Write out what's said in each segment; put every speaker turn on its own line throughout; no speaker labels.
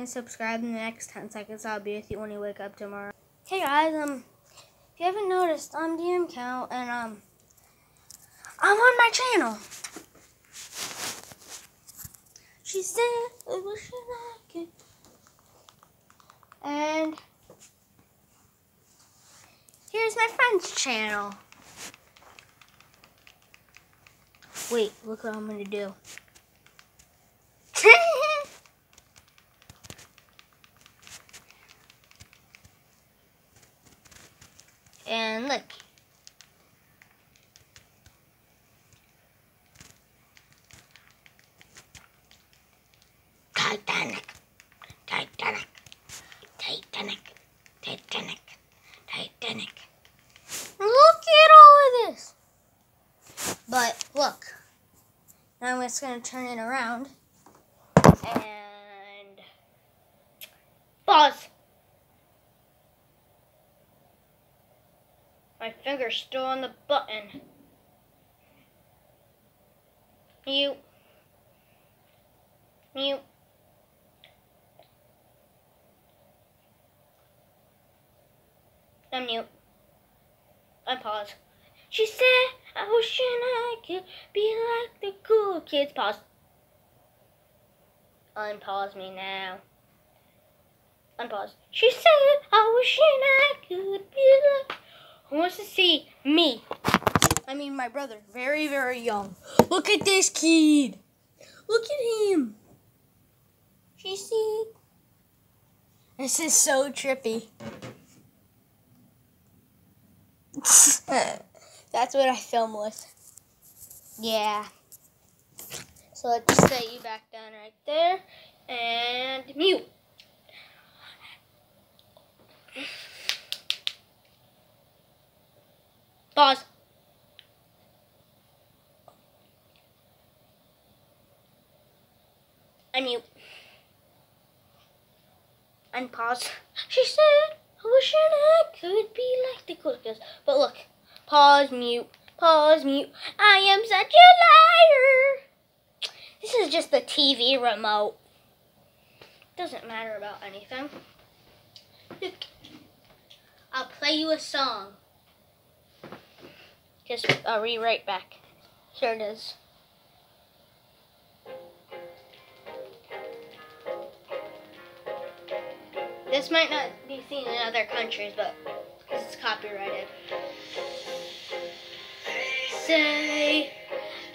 and subscribe in the next 10 seconds. I'll be with you when you wake up tomorrow. Hey guys, um, if you haven't noticed, I'm DM Count, and um, I'm on my channel. She said, I wish I could. And here's my friend's channel. Wait, look what I'm gonna do. and look. Titanic, Titanic, Titanic, Titanic, Titanic. Look at all of this. But look, I'm just going to turn it around and pause. My finger's still on the button. You. Mute. I'm mute. Unmute. Unpause. She said, I wish I could be like the cool kids. Pause. Unpause me now. Unpause. She said, I wish I could be like. Who wants to see me? I mean, my brother. Very, very young. Look at this kid. Look at him. She see. This is so trippy. That's what I film with. Yeah. So let's set you back down right there. And mute. Pause. Unmute. Unpause. She said, I wish I could be like the cool. But look. Pause, mute. Pause, mute. I am such a liar. This is just the TV remote. Doesn't matter about anything. Look. I'll play you a song. Just I'll rewrite back. Here it is. This might not be seen in other countries, but it's copyrighted. Say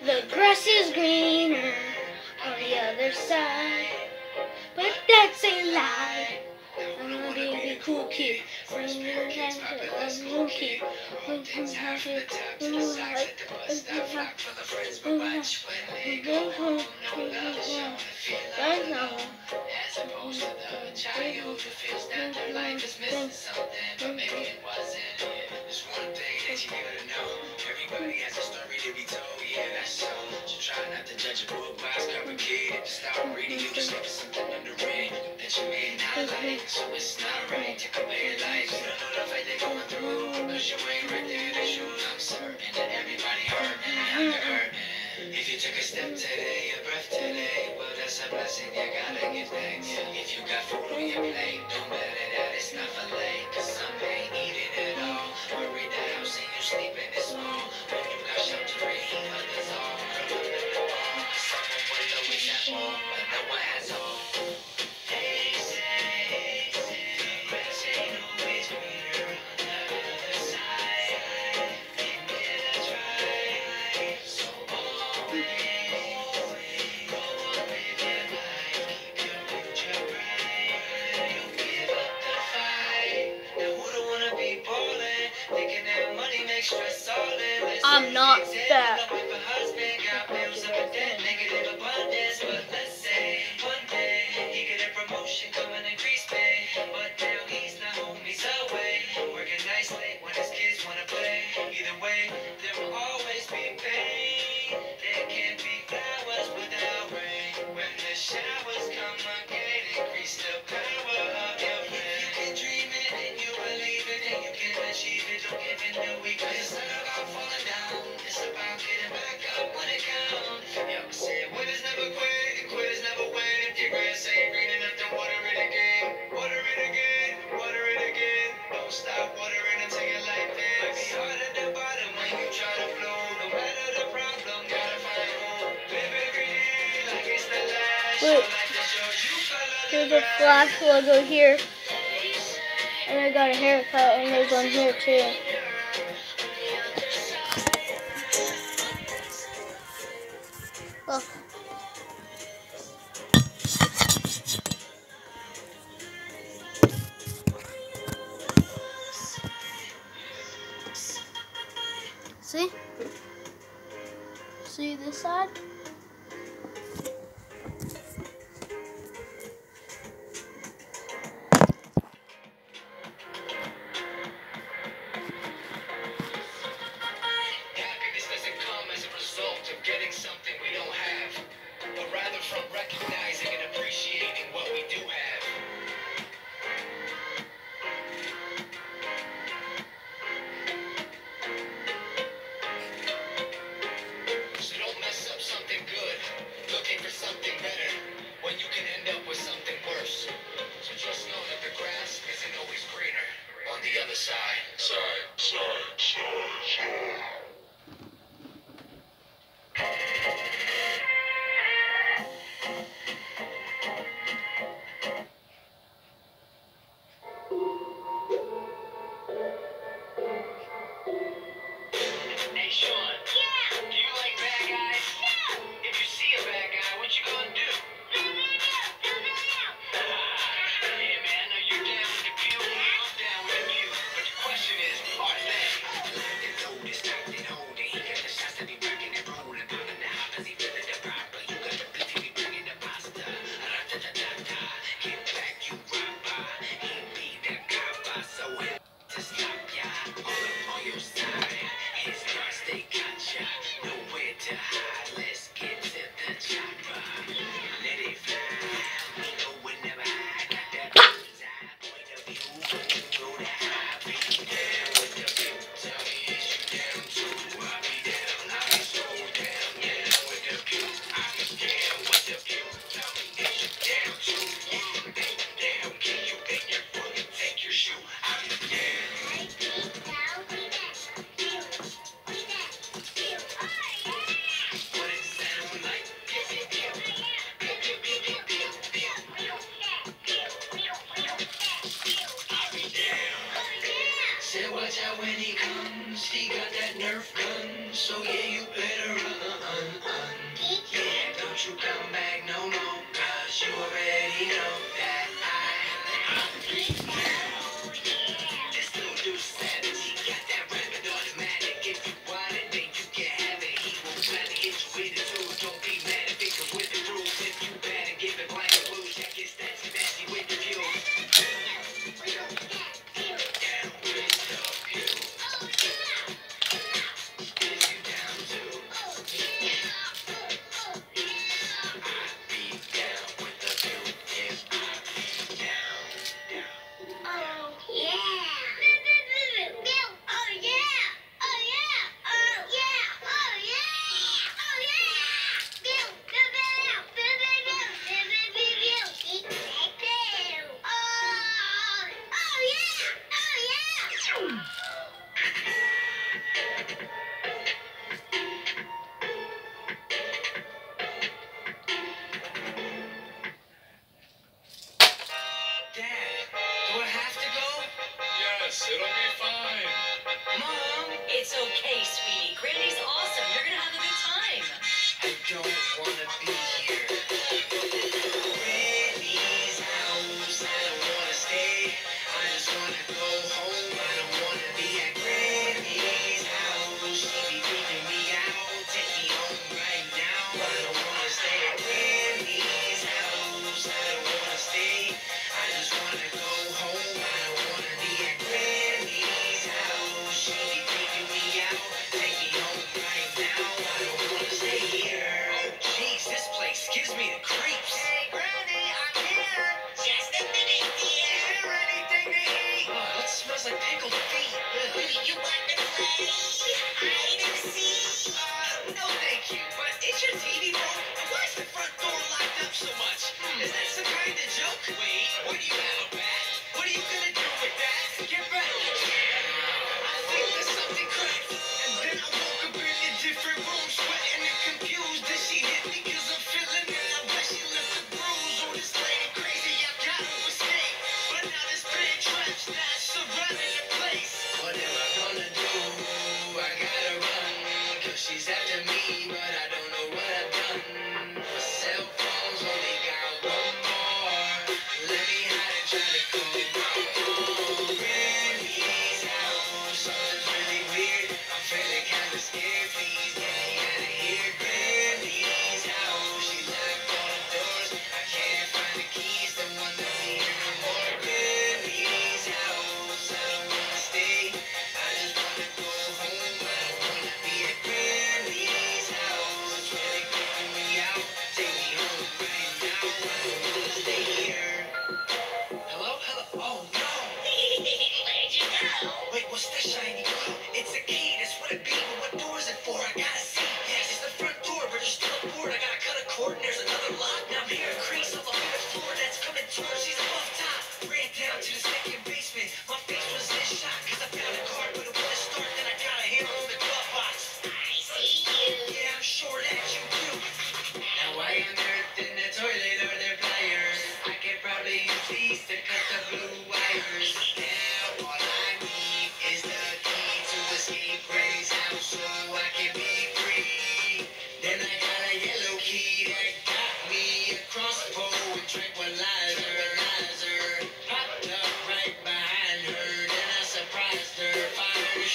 the grass is greener on the other side, but that's a lie. I'm a cool kid. When you're a cool kid. When you have it, when you have it, when you have it, when you go home, when you go right now. As opposed to the child who feels that their life is missing something, but maybe it wasn't. There's one thing that you gotta know. Has a story to be told, yeah, that's so. So try not to judge a book by its cover, kid. Stop reading, you just look something under it that you may not like. So it's not right to compare life. You don't know the fight they're going through. Cause you ain't right there in the shoes. I'm certain that everybody hurt and I'm hurt. If you took a step today, a breath today, well, that's a blessing. You gotta give thanks. If you got food on your plate, don't matter that it's not for late. the
flash logo here. And I got a haircut and there's one here too.
other side. Side, side.
It'll be fine.
Mom,
it's okay, sweetie. Granny's awesome. You're gonna have a good time.
I don't wanna be here. Granny's house. I don't wanna stay. I just wanna go home. I don't wanna be at Granny's house.
You want to play? Uh, no thank you, but is your TV broke? Why is the front door locked up so much? Is that some kind of joke? Wait, what do you have?
Shake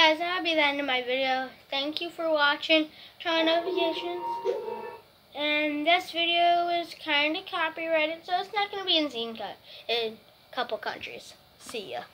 guys, that'll be the end of my video. Thank you for watching. Turn on notifications. And this video is kind of copyrighted, so it's not going to be in Zine Cut in a couple countries. See ya.